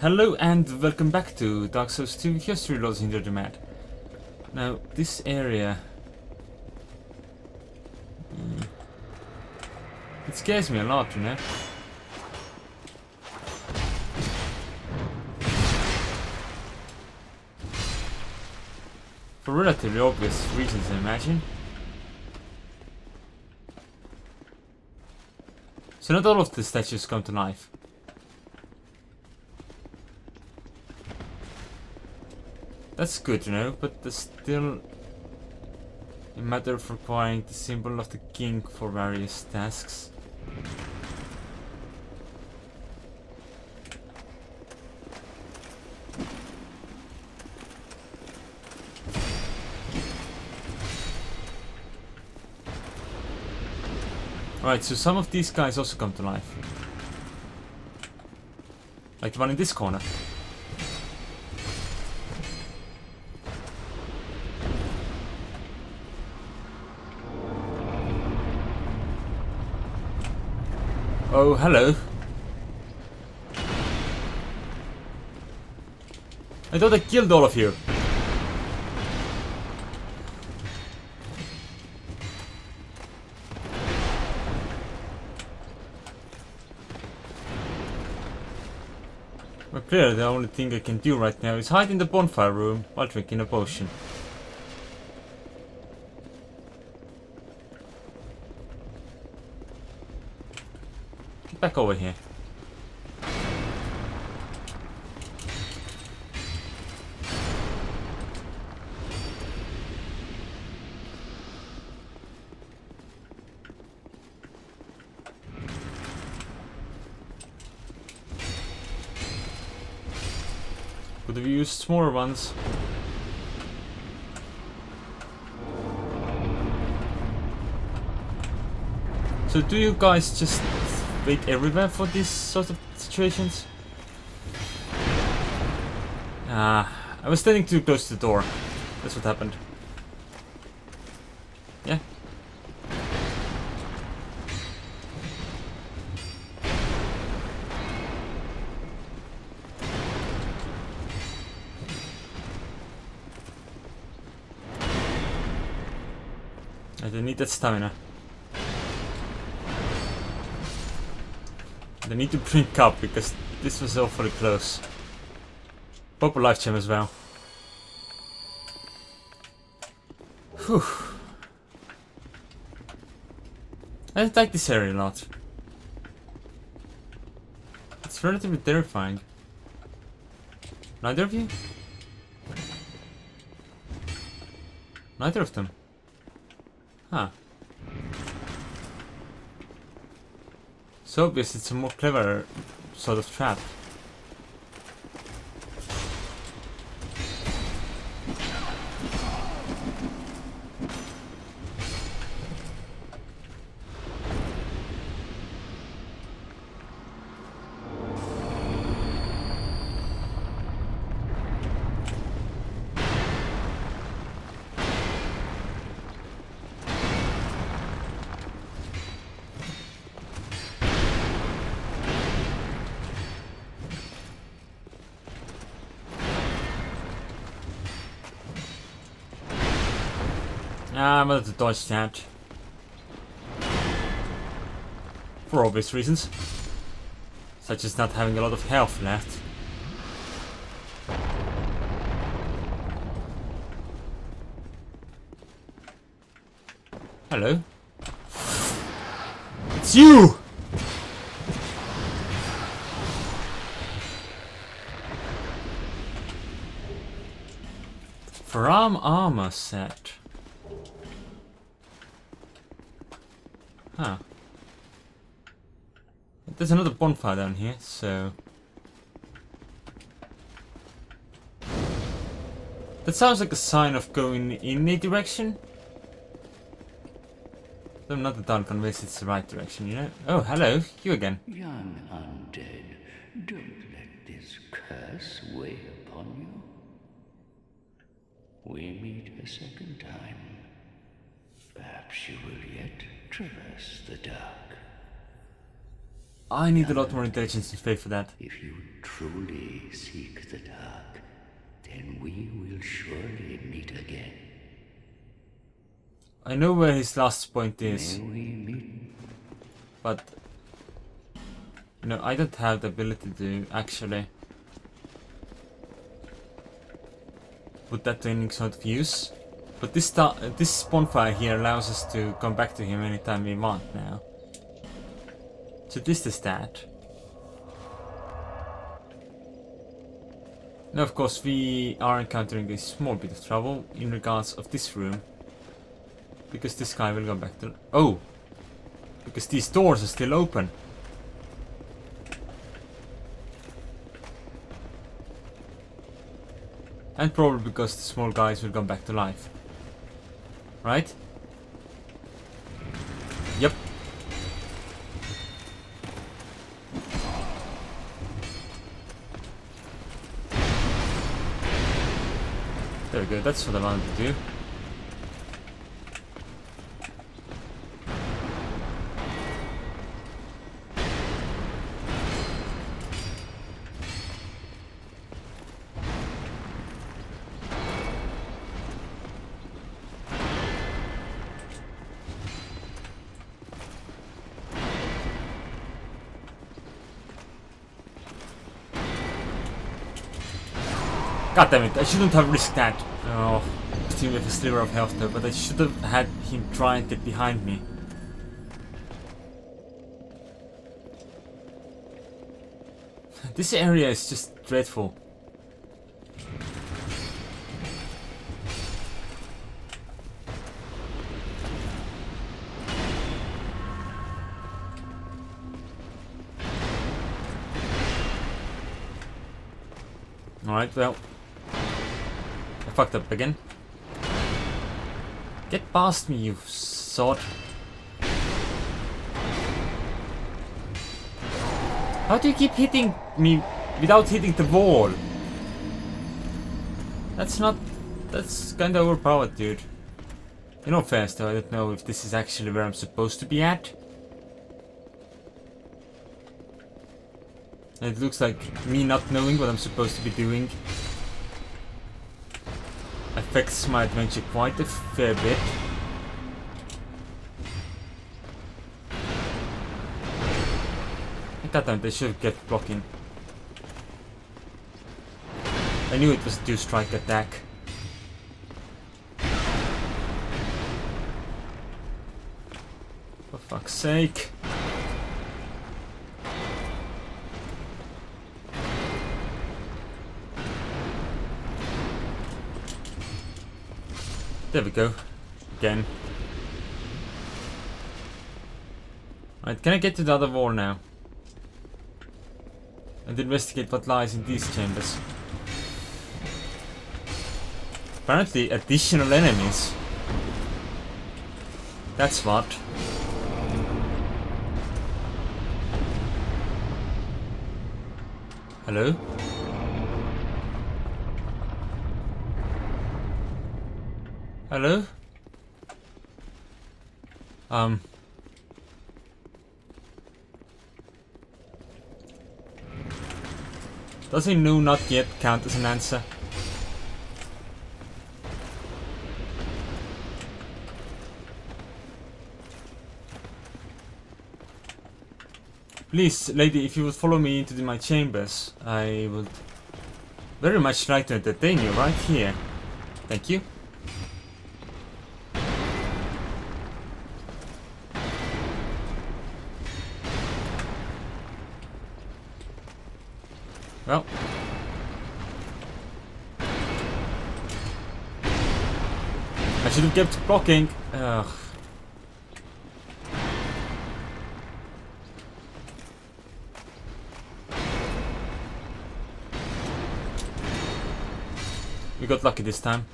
Hello and welcome back to Dark Souls 2 History Lost in the Mad. Now, this area... Mm, it scares me a lot, you know? For relatively obvious reasons, I imagine. So not all of the statues come to life. That's good, you know, but there's still a matter of requiring the symbol of the king for various tasks. Right, so some of these guys also come to life. Like the one in this corner. Oh, hello. I thought I killed all of you. Well, clearly the only thing I can do right now is hide in the bonfire room while drinking a potion. Back over here. Could have used smaller ones. So do you guys just wait everywhere for these sort of situations? Ah, I was standing too close to the door. That's what happened. Yeah. I don't need that stamina. I need to drink up because this was awfully close. Pop a life gem as well. Whew. I like this area a lot. It's relatively terrifying. Neither of you? Neither of them. Huh. So obvious it's a more clever sort of trap. Ah, I'm going to dodge that. For obvious reasons. Such as not having a lot of health left. Hello? It's you! From armor set. Huh. There's another bonfire down here, so... That sounds like a sign of going in a direction. I'm not entirely convinced it's the right direction, you know? Oh, hello, you again. Young undead, don't let this curse weigh upon you. We meet a second time. Perhaps you will yet traverse the dark. I need a lot more intelligence and faith for that. If you truly seek the dark, then we will surely meet again. I know where his last point is, May we meet? but no, I don't have the ability to actually put that to any sort of use. But this this bonfire here allows us to come back to him anytime we want now. So this is that. Now of course we are encountering a small bit of trouble in regards of this room. Because this guy will go back to... Oh! Because these doors are still open. And probably because the small guys will come back to life. Right? Yep. There we go, that's what I wanted to do. God damn it, I shouldn't have risked that. Oh, still with a sliver of health though, but I should have had him try and get behind me. This area is just dreadful. Alright, well. Fucked up again. Get past me, you sod. How do you keep hitting me without hitting the wall? That's not... That's kinda overpowered, dude. In all fairness though, I don't know if this is actually where I'm supposed to be at. It looks like me not knowing what I'm supposed to be doing affects my adventure quite a fair bit. Goddamn, they should get blocking. I knew it was a two-strike attack. For fuck's sake. Again. Right, can I get to the other wall now? And investigate what lies in these chambers. Apparently additional enemies. That's what. Hello? Hello? Um. Does a no not yet count as an answer? Please, lady, if you would follow me into the, my chambers, I would very much like to entertain you right here. Thank you. Well. I should have kept blocking. Ugh. We got lucky this time.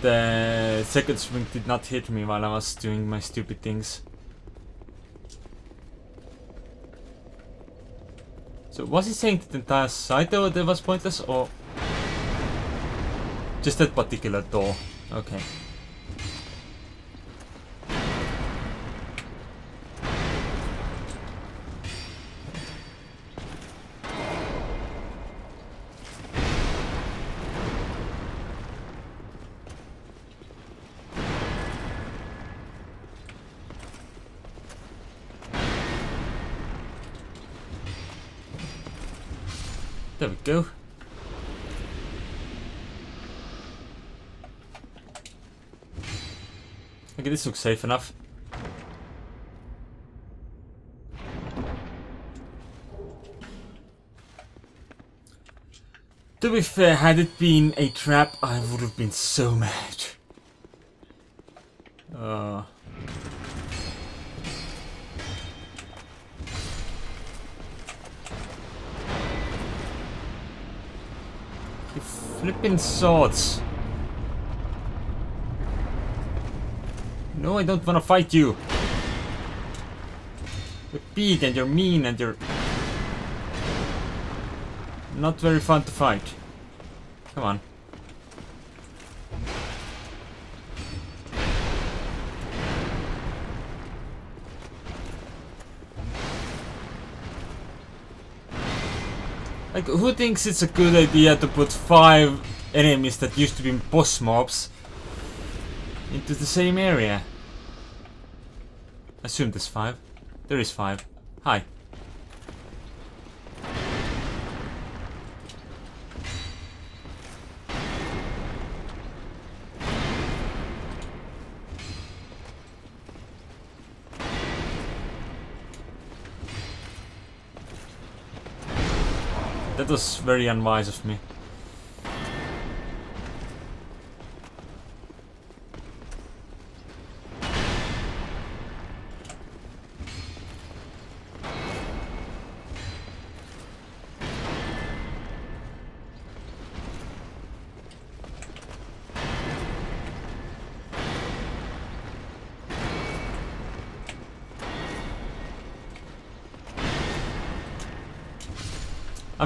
The second swing did not hit me while I was doing my stupid things. So was he saying that the entire side door that was pointless or just that particular door? Okay. Okay, this looks safe enough. To be fair, had it been a trap, I would have been so mad. Uh, flipping swords. No, I don't want to fight you. You're big and you're mean and you're not very fun to fight. Come on. Like, who thinks it's a good idea to put five enemies that used to be boss mobs into the same area? Assume there's five. There is five. Hi. That was very unwise of me.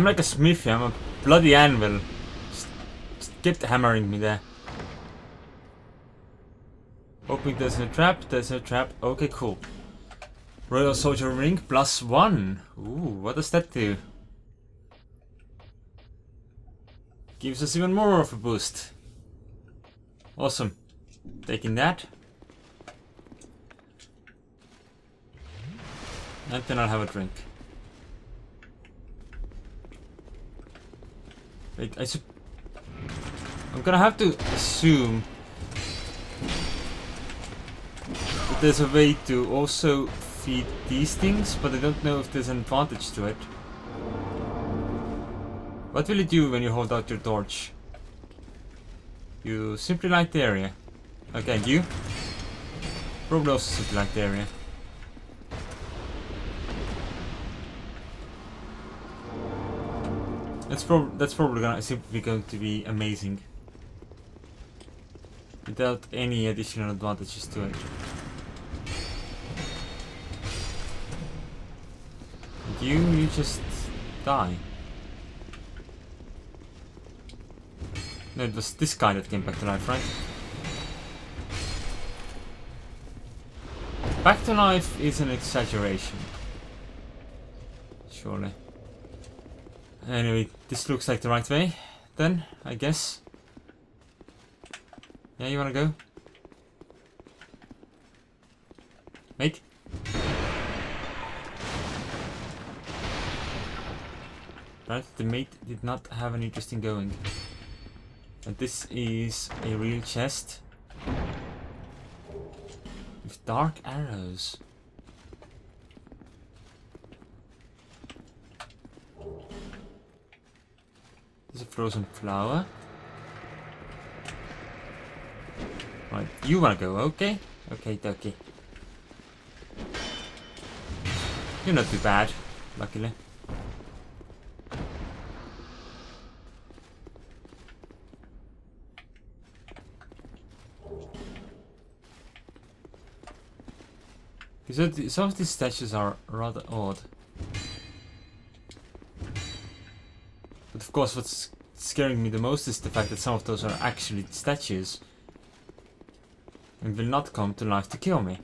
I'm like a smithy, I'm a bloody anvil. Just, just hammering me there. Hoping there's no trap, there's no trap. Okay, cool. Royal Soldier Ring plus one. Ooh, what does that do? Gives us even more of a boost. Awesome. Taking that. And then I'll have a drink. Wait, I I'm gonna have to assume that there's a way to also feed these things, but I don't know if there's an advantage to it. What will it do when you hold out your torch? You simply light the area. Okay, and you? Probably also simply light the area. That's prob that's probably gonna simply going to be amazing. Without any additional advantages to it. You, you just die. No, it was this guy that came back to life, right? Back to life is an exaggeration. Surely. Anyway, this looks like the right way, then, I guess. Yeah, you wanna go? Mate? Right, the mate did not have an interesting going. And this is a real chest. With dark arrows. Frozen flower. Right, you wanna go, okay? Okay, okay. You're not too bad, luckily. Some of these statues are rather odd. But of course what's scaring me the most is the fact that some of those are actually statues. And will not come to life to kill me.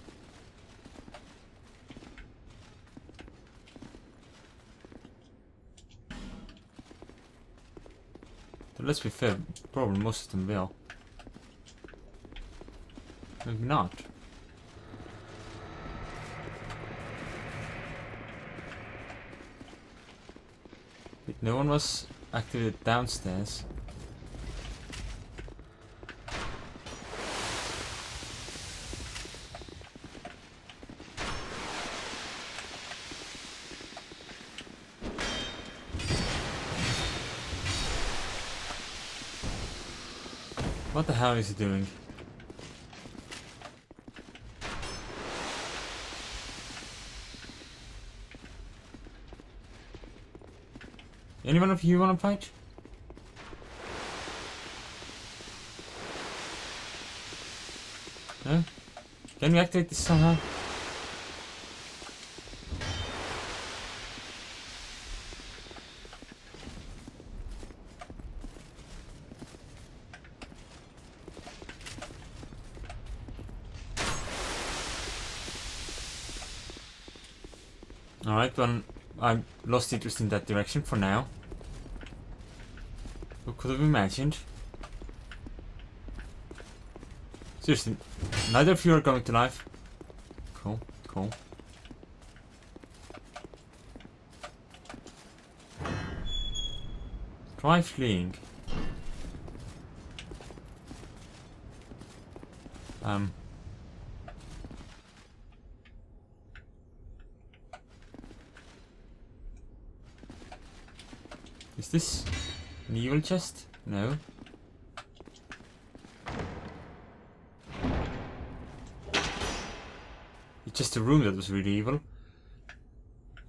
But let's be fair, probably most of them will. Maybe not. No one was activated downstairs. What the hell is he doing? Anyone of you want to fight? No? Can we activate this somehow? Alright, well, I lost interest in that direction for now. Could have imagined? Seriously, neither of you are going to life. Cool, cool. Try fleeing. Um. Is this evil chest? No. It's just a room that was really evil.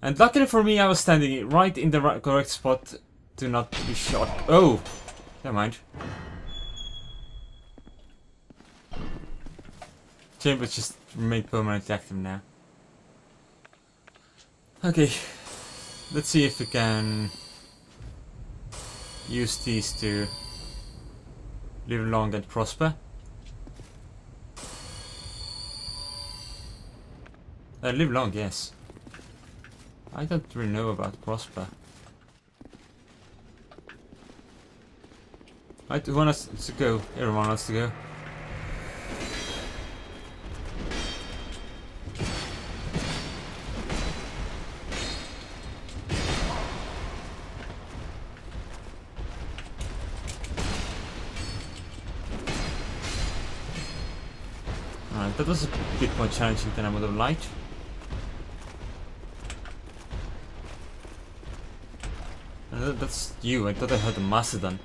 And luckily for me, I was standing right in the right, correct spot to not be shot. Oh! Never mind. Chamber's just made permanently active now. Okay. Let's see if we can use these to live long and prosper. Uh, live long, yes. I don't really know about prosper. Right, who wants to go? Everyone wants to go. Was a bit more challenging than I would have liked. Uh, that- That's you, I thought I heard a Macedon.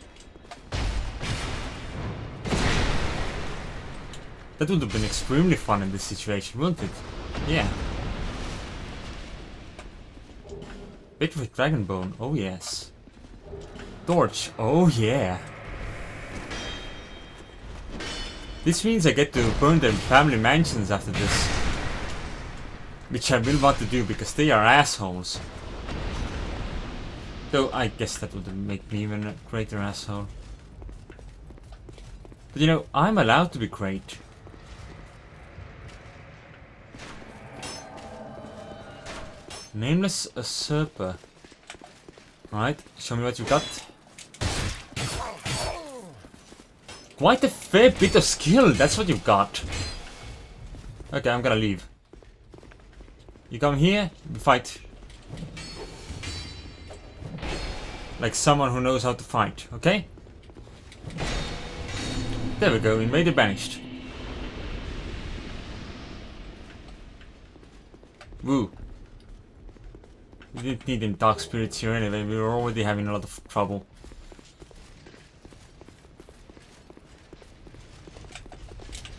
That would have been extremely fun in this situation, wouldn't it? Yeah. Bit with Dragon Bone, oh yes. Torch, oh yeah. This means I get to burn their family mansions after this. Which I will want to do because they are assholes. Though I guess that would make me even a greater asshole. But you know, I'm allowed to be great. Nameless usurper. Right, show me what you got. Quite a fair bit of skill, that's what you've got. Okay, I'm gonna leave. You come here, we fight. Like someone who knows how to fight, okay? There we go, We made invader banished. Woo. We didn't need any dark spirits here anyway, we were already having a lot of trouble.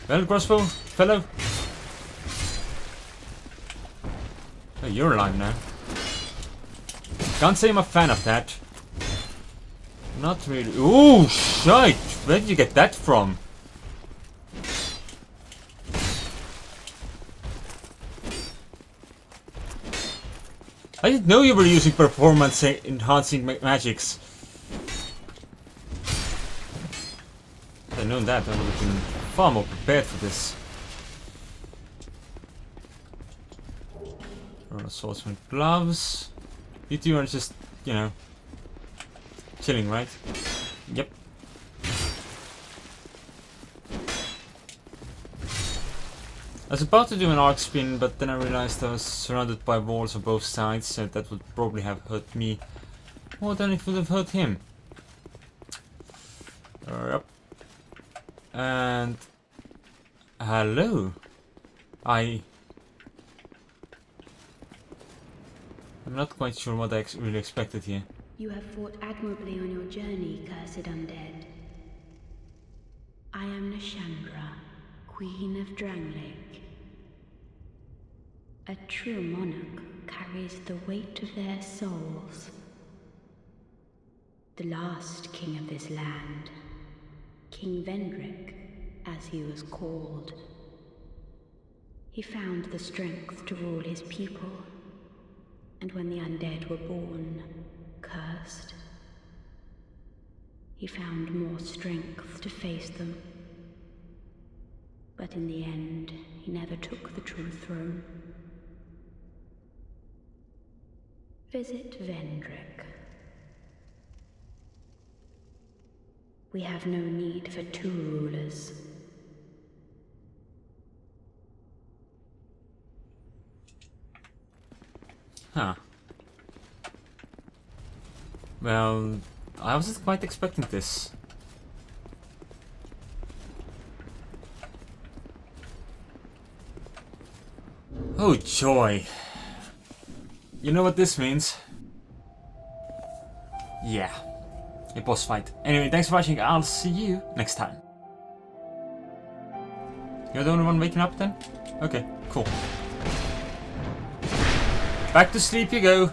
Well, crossbow, fellow. Oh, you're alive now. Can't say I'm a fan of that. Not really. Ooh, shite! Where did you get that from? I didn't know you were using performance enhancing ma magics. If I'd known that, I would have been far more prepared for this. Royal swordsman gloves. You two are just, you know, chilling, right? Yep. I was about to do an arc spin, but then I realized I was surrounded by walls on both sides, so that would probably have hurt me more than it would have hurt him. Yep. And... Hello. I... I'm not quite sure what I ex really expected here. You have fought admirably on your journey, cursed undead. I am Nashandra, Queen of Drangleic. A true monarch carries the weight of their souls. The last king of this land, King Vendrick, as he was called. He found the strength to rule his people, and when the undead were born, cursed, he found more strength to face them. But in the end, he never took the true throne. Visit Vendrick. We have no need for two rulers. Huh. Well, I wasn't quite expecting this. Oh joy. You know what this means? Yeah. A boss fight. Anyway, thanks for watching. I'll see you next time. You're the only one waking up then? Okay, cool. Back to sleep you go.